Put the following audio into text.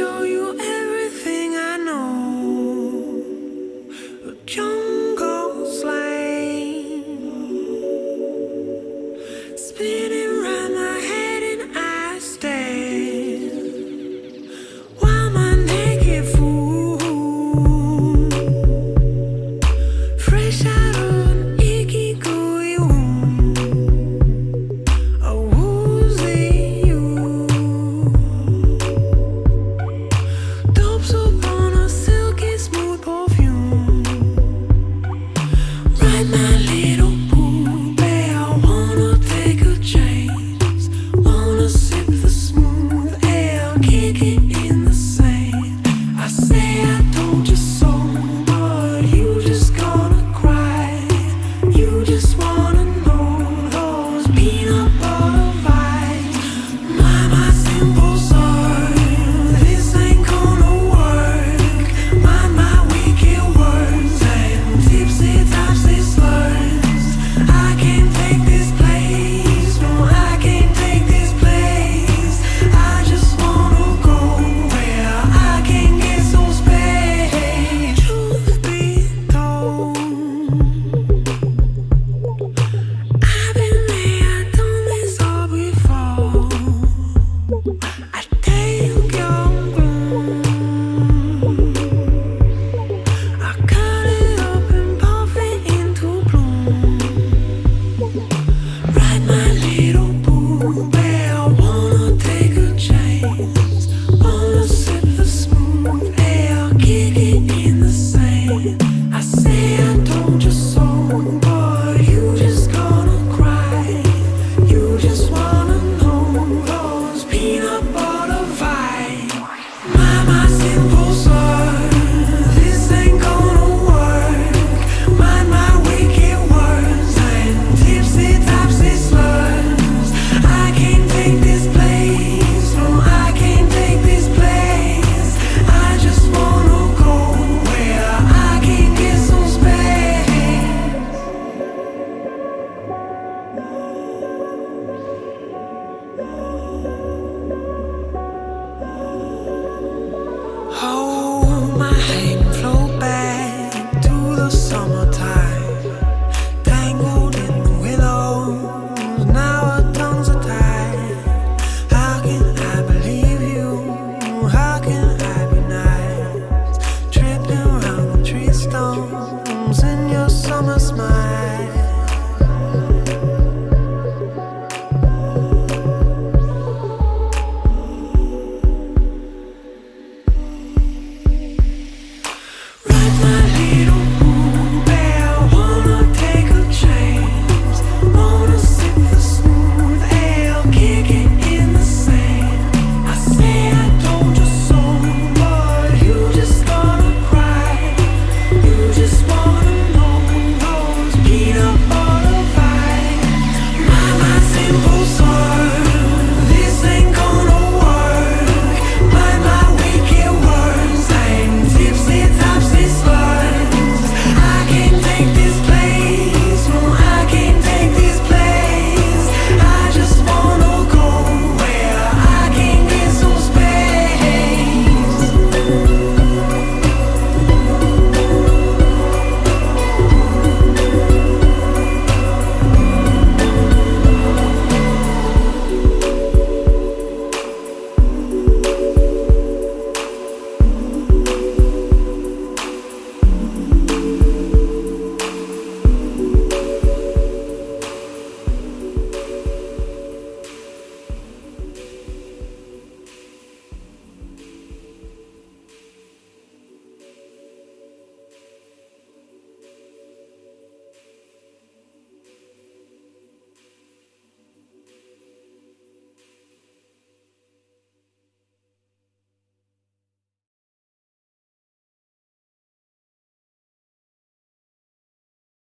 show you